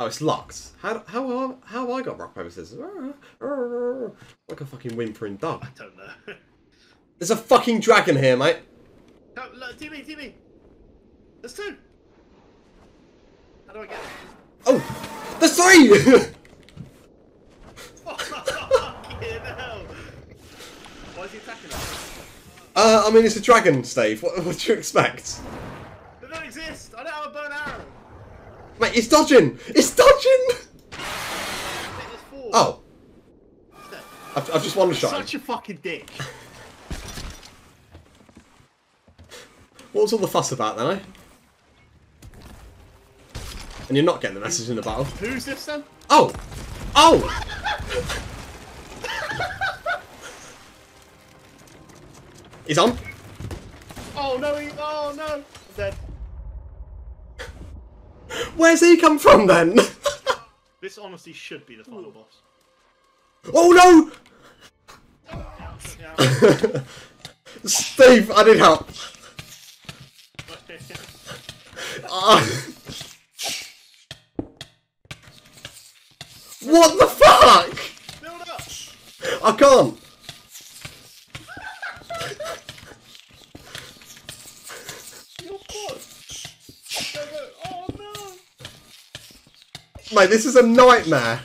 Oh, it's locked. How how how have I got rock paper scissors? Like a fucking whimpering dog. I don't know. There's a fucking dragon here, mate. no, look, TV, TV. There's two. How do I get it? Oh, there's three. Why is he attacking us? uh, I mean, it's a dragon, Steve. What, what do you expect? They don't exist. I don't have a bow and arrow. Mate, it's dodging. It's dodging. I think there's four. Oh, I've, I've just one shot. Such a fucking dick. What was all the fuss about then, eh? And you're not getting the message in the battle. Who's this then? Oh! Oh! He's on. Oh no, he, oh no. I'm dead. Where's he come from then? This honestly should be the final boss. oh no! Steve, I need help. What the fuck? Build up. I can't. Mate, this is a nightmare.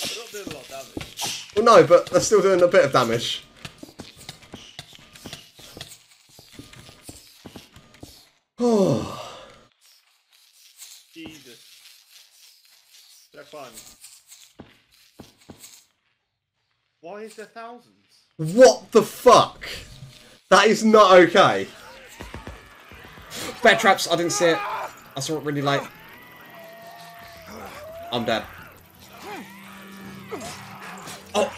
They're not doing a lot of damage. Well, no, but they're still doing a bit of damage. Oh, Jesus. They're fine. Why is there thousands? what the fuck? That is not okay. Bear traps, I didn't see it. I saw it really late. I'm dead. Oh.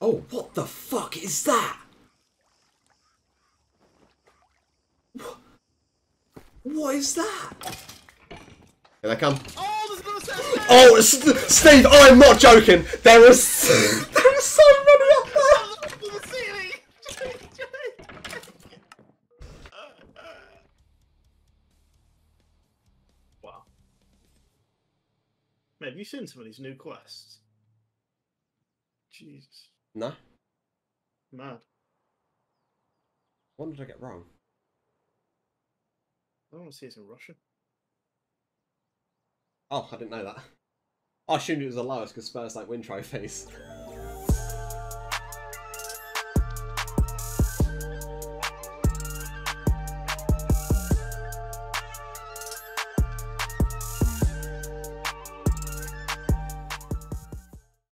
Oh, what the fuck is that? What is that? Here they come. Oh, there's another set of stairs! Oh, St- Steve, I'm not joking. There is there so Man, have you seen some of these new quests? Jesus. No, Mad. what did I get wrong? I don't want to see this in Russian. Oh, I didn't know that. I assumed it was the lowest because Spurs don't win trophies.